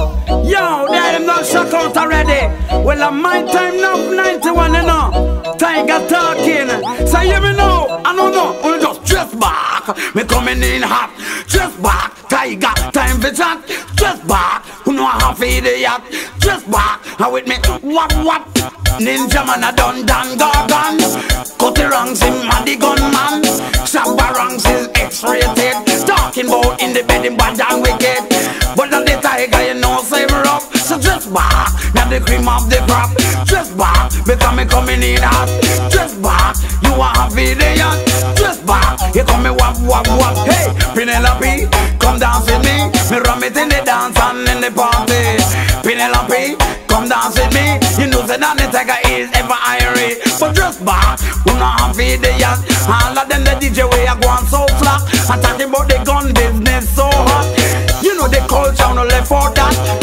Yo, they them not shut out already. Well, I'm my time now, 91, you know. Tiger talking. Say, you me know, I don't know. We just dress back. Me coming in hot. Dress back. Tiger, time for chat. Dress back. Who know how to idiot. Dress back. How with me, what, what? Ninja man a done done gorgon Cut the him a the gunman Shabba ranks is X-rated Talking about in the bed him bad and wicked Back, now the cream of the crop Just back, because me coming in hot Just back, you want a video Just back, you come me wap wap wap. Hey, Penelope, come dance with me. Me rum it in the dance and in the party. Penelope, come dance with me. You know say that the tiger is ever irie But just back, we not have idiot All of them the DJ way a go on so flat. And talking about the gun business so hot. You know the culture no left for that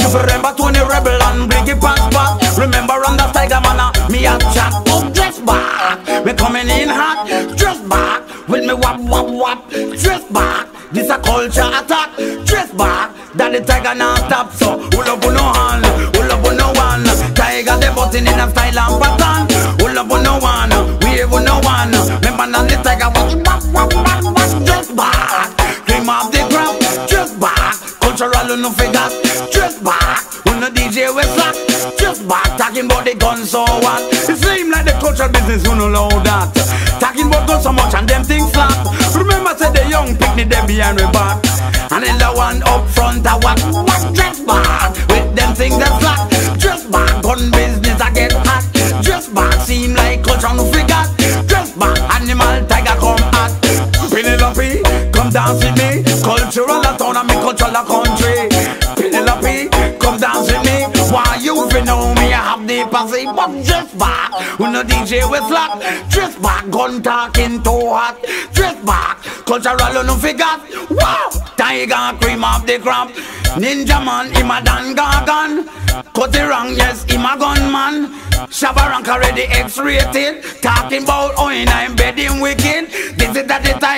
me coming in hot. Just back, with me wap wap wap. Just back, this a culture attack. Just back, that the Tiger not stop So, pull up on no hand, pull up on no one. Tiger the button in a style and pattern. Pull up on no one, wave on no one. Remember now the Tiger was wap wap wap wap. Just back, cream of the crop. Just back, cultural no figures Just back, when the DJ was slack Just back, talking about the guns so what? It seem like the cultural business who no know that. Talking about guns so much and them things slap. Remember say the young picnic them behind me back. And the one up front I what, what? Just back With them things that slack Just back, gun business I get hot. Just back, seem like culture no figures Just back, animal tiger come hot. Penelope, come dance with me. Cultural a town and me cultural a country. Penelope, come dance know me I have the posse But just back, when the DJ with slack Just back, gun talking too hot. Just back, cultural no figures Wow, tiger cream of the crop. Ninja man, him a dan gorgon Cut it wrong, yes, him a gunman Shabba rank already X-rated. Talking about oh I'm bedding wicked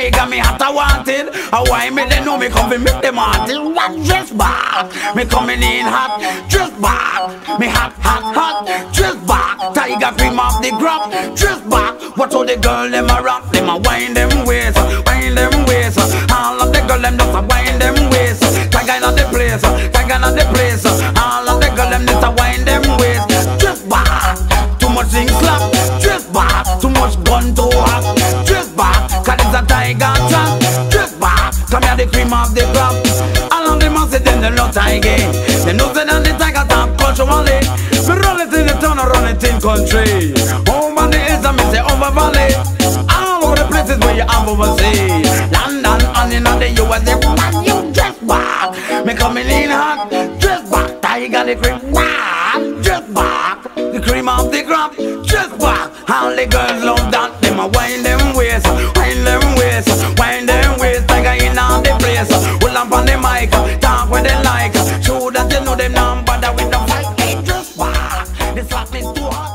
Tiger me hot I wanted. How why me they know me come fi make them hearted What just back Me coming in hot Just back. Me hot hot hot Just back. Tiger cream off the crop Just back. Watch all the girl them a rock Them a wind them waist Wind them waist. All of the girl them just a wind them waist. Tiger in the place a tiger trap. Just back Come here the cream of the crop. All of them a say them they not tiger They know say that the tiger top culturally. We run it in the town and run it in country. Home on the east and me say over valley. All over the places where you have overseas. London and in the USA What you just back Me coming in hot Just back Tiger the cream Wow Just back The cream of the crop. Just walk, all the girls love that. Them a wind them waist, wind them waist, wind them waist. Like I in all the place. Roll up on the mic, talk what they like. Show that you know them number that we don't fight. Hey, just walk, this walk is too hard.